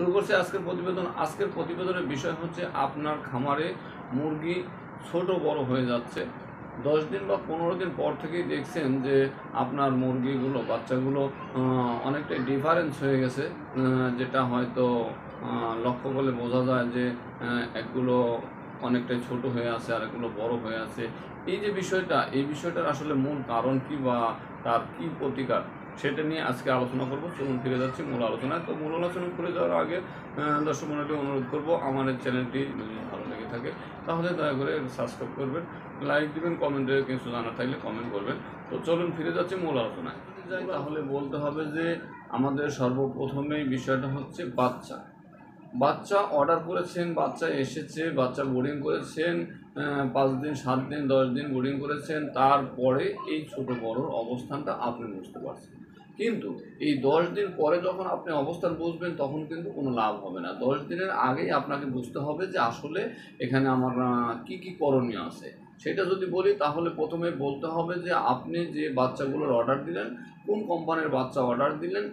শুরু করছে আজকের প্রতিবেদন। আজকের প্রতিবেদনের বিষয় হচ্ছে আপনার খামারে মুরগি ছোট বড় হয়ে যাচ্ছে। দশ দিন বা পনেরো দিন পর থেকেই দেখছেন যে আপনার মুরগিগুলো, বাচ্চাগুলো অনেকটাই ডিফারেন্স হয়ে গেছে যেটা হয়তো লক্ষ্য করলে বোঝা যায় যে একগুলো অনেকটাই ছোট হয়ে আছে আর একগুলো বড় হয়ে আছে। এই যে বিষয়টা, এই বিষয়টার আসলে মূল কারণ কি বা তার কি প্রতিকার? সেটা নিয়ে আজকে আলোচনা করব। চলুন ফিরে যাচ্ছি মূল আলোচনায়। তো মূল আলোচনা করে যাওয়ার আগে দর্শক মন্ডলী অনুরোধ করব আমার চ্যানেলটি যদি ভালো লেগে থাকে, তাহলে দয়া করে সাবস্ক্রাইব করবেন লাইক দিবেন কমেন্টে কিছু জানা থাকলে কমেন্ট করবেন। তো চলুন ফিরে যাচ্ছি মূল আলোচনায়। যাই, তাহলে বলতে হবে যে, আমাদের সর্বপ্রথমেই বিষয়টা হচ্ছে বাচ্চা। বাচ্চা অর্ডার করেছেন, বাচ্চা এসেছে, বাচ্চা বোর্ডিং করেছেন পাঁচ দিন, সাত দিন, দশ দিন বোর্ডিং করেছেন, তারপরে এই ছোট বড়োর অবস্থানটা আপনি বুঝতে পারছেন। কিন্তু এই দশ দিন পরে যখন আপনি অবস্থান বুঝবেন, তখন কিন্তু কোনো লাভ হবে না। দশ দিনের আগেই আপনাকে বুঝতে হবে যে আসলে এখানে আমার কি কি করণীয় আছে। সেটা যদি বলি, তাহলে প্রথমে বলতে হবে যে আপনি যে বাচ্চাগুলোর অর্ডার দিলেন, কোন কোম্পানির বাচ্চা অর্ডার দিলেন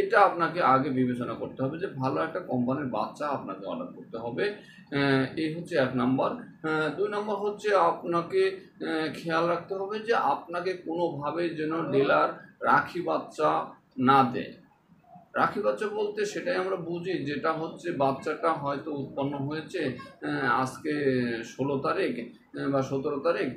এটা আপনাকে আগে বিবেচনা করতে হবে যে ভালো একটা কোম্পানির বাচ্চা আপনাকে অর্ডার করতে হবে। এই হচ্ছে এক নম্বর। দুই নম্বর হচ্ছে আপনাকে খেয়াল রাখতে হবে যে আপনাকে কোনোভাবে যেন ডিলার রাখি বাচ্চা না দেয়। রাখি বাচ্চা বলতে সেটাই আমরা বুঝি, যেটা হচ্ছে বাচ্চাটা হয়তো উৎপন্ন হয়েছে আজকে ষোলো তারিখ বা সতেরো তারিখ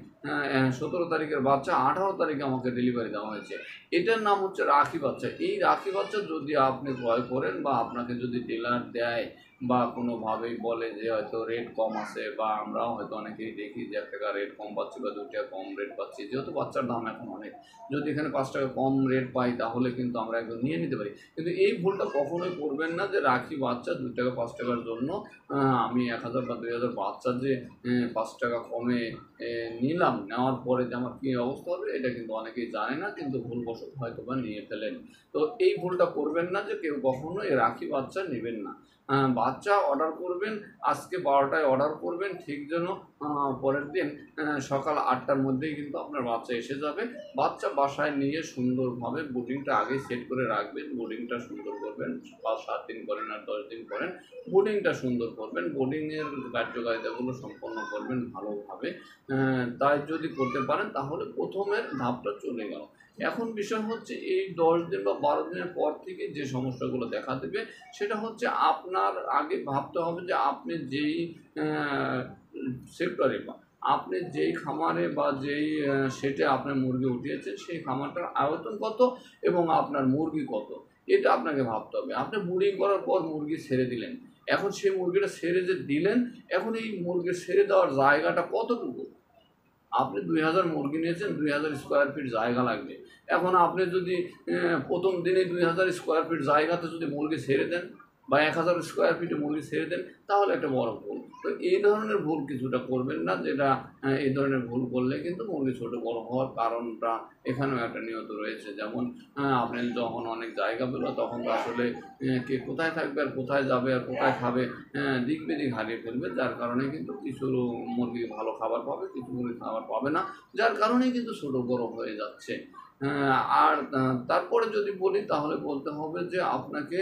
সতেরো তারিখের বাচ্চা আঠারো তারিখে আমাকে ডেলিভারি দেওয়া হয়েছে। এটার নাম হচ্ছে রাখি বাচ্চা। এই রাখি বাচ্চা যদি আপনি ক্রয় করেন বা আপনাকে যদি ডিলার দেয় বা কোনোভাবেই বলে যে হয়তো রেট কম আছে বা আমরাও হয়তো অনেকেই দেখি যে এক টাকা রেট কম পাচ্ছি বা দু টাকা কম রেট পাচ্ছি। যেহেতু বাচ্চার দাম এখন অনেক, যদি এখানে পাঁচ টাকা কম রেট পাই তাহলে কিন্তু আমরা একদম নিয়ে নিতে পারি। কিন্তু এই ভুলটা কখনোই করবেন না যে রাখি বাচ্চা দু টাকা, পাঁচ টাকার জন্য। আমি এক হাজার বা দুই হাজার বাচ্চা যে পাঁচ টাকা কমে নিলাম, নেওয়ার পরে যে আমার কী অবস্থা হবে এটা কিন্তু অনেকেই জানে না, কিন্তু ভুলবশত হয়তো বা নিয়ে ফেলেন। তো এই ভুলটা করবেন না যে কেউ কখনো এই রাখি বাচ্চা নেবেন না। বাচ্চা অর্ডার করবেন, আজকে বারোটায় অর্ডার করবেন, ঠিক যেন পরের দিন সকাল আটটার মধ্যেই কিন্তু আপনার বাচ্চা এসে যাবে। বাচ্চা বাসায় নিয়ে সুন্দরভাবে বোর্ডিংটা আগে সেট করে রাখবেন বোর্ডিংটা সুন্দর করবেন, পাঁচ, সাত দিন করেন আর দশ দিন করেন বোর্ডিংটা সুন্দর করবেন বোর্ডিংয়ের কার্যকারিতাগুলো সম্পন্ন করবেন ভালোভাবে। তাই যদি করতে পারেন, তাহলে প্রথমের ধাপটা চলে গেল। এখন বিষয় হচ্ছে এই দশ দিন বা বারো দিনের পর থেকে যে সমস্যাগুলো দেখা দেবে, সেটা হচ্ছে আপনার আগে ভাবতে হবে যে আপনি যেই সেক্টরে বা আপনি যেই খামারে বা যেই সেটে আপনার মুরগি উঠিয়েছেন, সেই খামারটার আয়তন কত এবং আপনার মুরগি কত? এটা আপনাকে ভাবতে হবে। আপনি বুডিং করার পর মুরগি ছেড়ে দিলেন। এখন সেই মুরগিটা ছেড়ে যে দিলেন, এখন এই মুরগি ছেড়ে দেওয়ার জায়গাটা কতটুকু? আপনি দুই হাজার মুরগি নিয়েছেন, দুই হাজার স্কোয়ার ফিট জায়গা লাগবে। এখন আপনি যদি প্রথম দিনে দুই হাজার স্কোয়ার ফিট জায়গাতে যদি মুরগি ছেড়ে দেন বা এক হাজার স্কোয়ার ফিটে মুরগি ছেড়ে দেন, তাহলে একটা বড় ভুল। তো এই ধরনের ভুল কিছুটা করবেন না, যেটা এই ধরনের ভুল করলে কিন্তু মুরগি ছোট বড় হওয়ার কারণটা এখানেও একটা নিয়ত রয়েছে। যেমন আপনি যখন অনেক জায়গা পেল, তখন আসলে কে কোথায় থাকবে আর কোথায় যাবে আর কোথায় খাবে দিক বেদিক হারিয়ে ফেলবে। যার কারণে কিন্তু কিছু মুরগি ভালো খাবার পাবে, কিছু মুরগি খাবার পাবে না। যার কারণেই কিন্তু ছোট বড় হয়ে যাচ্ছে। আর তারপরে যদি বলি, তাহলে বলতে হবে যে আপনাকে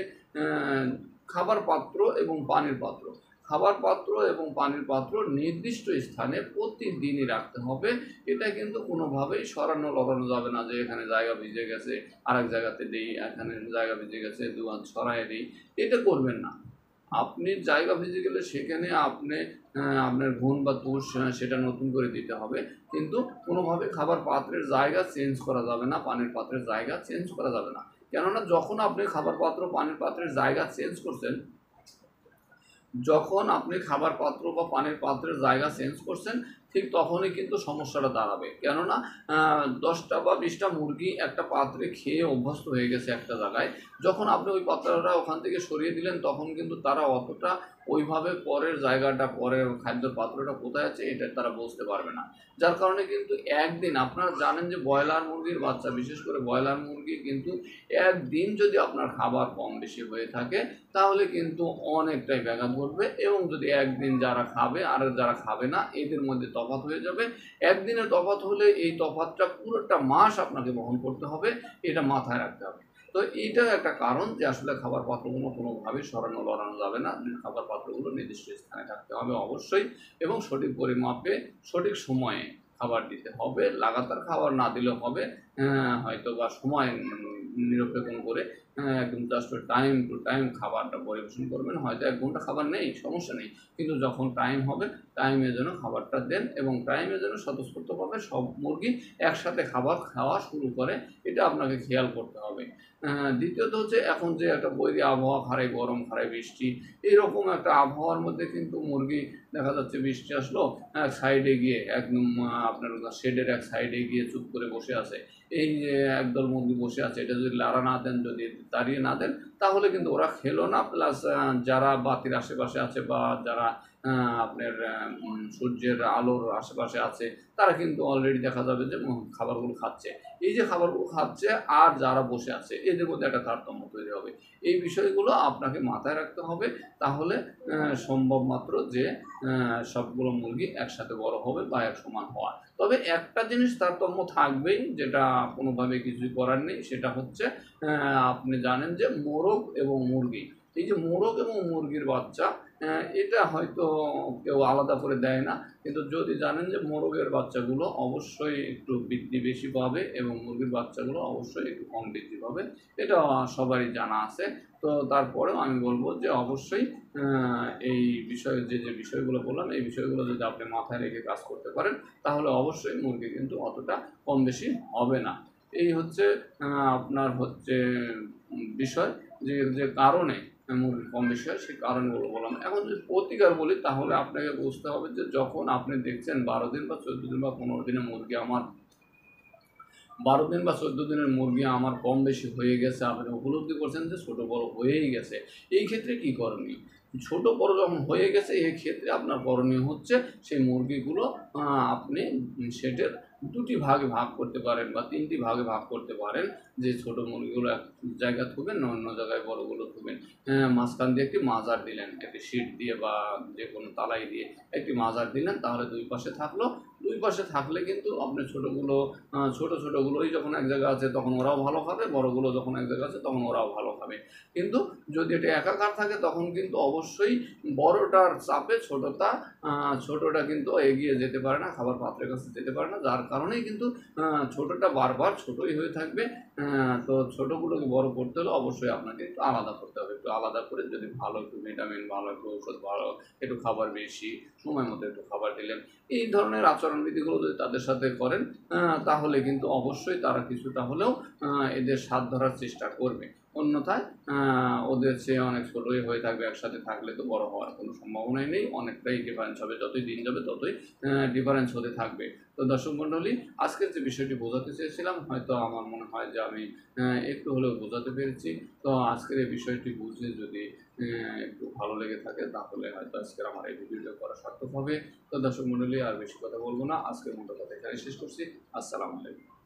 খাবার পাত্র এবং পানির পাত্র। খাবার পাত্র এবং পানির পাত্র নির্দিষ্ট স্থানে প্রতিদিনই রাখতে হবে। এটা কিন্তু কোনোভাবেই সরানো লড়ানো যাবে না যে এখানে জায়গা ভিজে গেছে, আরেক জায়গাতে দিই, এখানে জায়গা ভিজে গেছে দুয়ান ছড়ায় দিই। এটা করবেন না। আপনি জায়গা ভিজে গেলে সেখানে আপনি আপনার ঘুণ বা তুষ সেটা নতুন করে দিতে হবে। কিন্তু কোনোভাবে খাবার পাত্রের জায়গা চেঞ্জ করা যাবে না, পানির পাত্রের জায়গা চেঞ্জ করা যাবে না। কেননা যখন আপনি খাবার পাত্র পানির পাত্রের জায়গা চেঞ্জ করছেন, যখন আপনি খাবার পাত্র বা পানির পাত্রের জায়গা চেঞ্জ করছেন ঠিক তখনই কিন্তু সমস্যাটা দাঁড়াবে। কেননা দশটা বা বিশটা মুরগি একটা পাত্রে খেয়ে অভ্যস্ত হয়ে গেছে একটা জায়গায়, যখন আপনি ওই পাত্রটা ওখান থেকে সরিয়ে দিলেন, তখন কিন্তু তারা অতটা ওইভাবে পরের জায়গাটা, পরের খাদ্যের পাত্রটা কোথায় আছে, এটা তারা বুঝতে পারবে না। যার কারণে কিন্তু একদিন, আপনারা জানেন যে ব্রয়লার মুরগির বাচ্চা, বিশেষ করে ব্রয়লার মুরগি কিন্তু একদিন যদি আপনার খাবার কম বেশি হয়ে থাকে, তাহলে কিন্তু অনেকটাই ব্যাঘাত ঘটবে এবং যদি একদিন যারা খাবে আর যারা খাবে না, এদের মধ্যে তফাৎ হয়ে যাবে। একদিনের তফাৎ হলে এই তফাৎটা পুরোটা মাস আপনাকে বহন করতে হবে এটা মাথায় রাখতে হবে। তো এইটা একটা কারণ যে আসলে খাবার পাত্রগুলো কোনোভাবে সরানো লড়ানো যাবে না। খাবার পাত্রগুলো নির্দিষ্ট স্থানে থাকতে হবে অবশ্যই এবং সঠিক পরিমাপে সঠিক সময়ে খাবার দিতে হবে। লাগাতার খাবার না দিলেও হবে। আহ, হয়তো বা সময় নিরপেক্ষণ করে একদম জাস্ট টাইম টু টাইম খাবারটা পরিবেশন করবেন। হয়তো এক ঘণ্টা খাবার নেই, সমস্যা নেই। কিন্তু যখন টাইম হবে টাইমে যেন খাবারটা দেন এবং টাইমে যেন স্বতঃস্ফূর্তভাবে সব মুরগি একসাথে খাবার খাওয়া শুরু করে, এটা আপনাকে খেয়াল করতে হবে। দ্বিতীয়ত হচ্ছে এখন যে একটা বৈরী আবহাওয়া খারাই গরম খারাই বৃষ্টি এইরকম একটা আবহাওয়ার মধ্যে কিন্তু মুরগি দেখা যাচ্ছে বৃষ্টি আসলো সাইডে গিয়ে, একদম আপনার শেডের এক সাইডে গিয়ে চুপ করে বসে আছে। এই যে একদল মুরগি বসে আছে, এটা যদি লাড়া না দেন, যদি তাড়িয়ে না দেন। তাহলে কিন্তু ওরা খেলো না প্লাস যারা বাতির আশেপাশে আছে বা যারা আপনার সূর্যের আলোর আশেপাশে আছে, তারা কিন্তু অলরেডি দেখা যাবে যে খাবারগুলো খাচ্ছে। এই যে খাবারগুলো খাচ্ছে আর যারা বসে আছে, এদের মধ্যে একটা তারতম্য তৈরি হবে। এই বিষয়গুলো আপনাকে মাথায় রাখতে হবে, তাহলে সম্ভব মাত্র যে সবগুলো মুরগি একসাথে বড় হবে বা এক সমান হওয়া। তবে একটা জিনিস তারতম্য থাকবেই, যেটা কোনোভাবে কিছুই করার নেই, সেটা হচ্ছে আপনি জানেন যে মোরগ এবং মুরগি। এই যে মোরগ এবং মুরগির বাচ্চা এটা হয়তো কেউ আলাদা করে দেয় না। কিন্তু যদি জানেন যে মোরগের বাচ্চাগুলো অবশ্যই একটু বৃদ্ধি বেশি পাবে এবং মুরগির বাচ্চাগুলো অবশ্যই একটু কম বৃদ্ধি পাবে। এটা সবারই জানা আছে। তো তারপরেও আমি বলব যে অবশ্যই এই বিষয়ে যে যে বিষয়গুলো বললাম, এই বিষয়গুলো যদি আপনি মাথায় রেখে কাজ করতে পারেন, তাহলে অবশ্যই মুরগি কিন্তু অতটা কম বেশি হবে না। এই হচ্ছে আপনার হচ্ছে বিষয়। যে যে কারণে মুরগি কম বেশি হয়, সেই কারণগুলো বললাম। এখন যদি প্রতিকার বলি, তাহলে আপনাকে বুঝতে হবে যে, যখন আপনি দেখছেন বারো দিন বা চোদ্দ দিন বা পনেরো দিনের মুরগি আমার, বারো দিন বা চোদ্দ দিনের মুরগি আমার কম বেশি হয়ে গেছে, আপনি উপলব্ধি করছেন যে, ছোটো বড় হয়েই গেছে। এই ক্ষেত্রে কি করণীয়? ছোট বড় যখন হয়ে গেছে এই ক্ষেত্রে আপনার করণীয় হচ্ছে, সেই মুরগিগুলো আপনি সেটের দুটি ভাগে ভাগ করতে পারেন বা তিনটি ভাগে ভাগ করতে পারেন। যে ছোট মুরগিগুলো এক জায়গায় থুবেন অন্য জায়গায় বড়গুলো থুবেন। আহ, মাঝখান দিয়ে একটি মাজার দিলেন একটি শিট দিয়ে বা যে কোনো তালাই দিয়ে একটি মাজার দিলেন তাহলে দুই পাশে থাকল। দুই পাশে থাকলে কিন্তু আপনি ছোটোগুলো ছোট ছোটোগুলোই যখন এক জায়গায় আছে তখন ওরাও ভালো খাবে বড়গুলো যখন এক জায়গায় আছে তখন ওরাও ভালো খাবে। কিন্তু যদি এটা একাকার থাকে তখন কিন্তু অবশ্যই বড়টার চাপে ছোটটা ছোটটা কিন্তু এগিয়ে যেতে পারে না খাবার পাত্রের কাছে যেতে পারে না যার কারণেই কিন্তু ছোটটা বারবার ছোটই হয়ে থাকবে। তো ছোটগুলোকে বড় করতে হলে অবশ্যই আপনাকে একটু আলাদা করতে হবে। একটু আলাদা করে যদি ভালো একটু ভিটামিন ভালো একটু ওষুধ ভালো একটু খাবার বেশি, সময় মতো একটু খাবার দিলেন, এই ধরনের আচরণবিধিগুলো যদি তাদের সাথে করেন তাহলে কিন্তু অবশ্যই তারা কিছুটা হলেও এদের স্বাদ ধরার চেষ্টা করবে। অন্যথায় ওদের চেয়ে অনেক ছোটোই হয়ে থাকবে, একসাথে থাকলে তো বড় হওয়ার কোনো সম্ভাবনাই নেই। অনেকটাই ডিফারেন্স হবে, যতই দিন যাবে ততই ডিফারেন্স হতে থাকবে। তো দর্শক মণ্ডলী, আজকের যে বিষয়টি বোঝাতে চেয়েছিলাম, হয়তো আমার মনে হয় যে আমি একটু হলেও বোঝাতে পেরেছি। তো আজকের এই বিষয়টি বুঝে যদি একটু ভালো লেগে থাকে, তাহলে হয়তো আজকের আমার এই ভিডিওটা করা সার্থক হবে। তো দর্শক মণ্ডলী, আর বেশি কথা বলব না। আজকের মতো কথা এখানে শেষ করছি। আসসালামু আলাইকুম।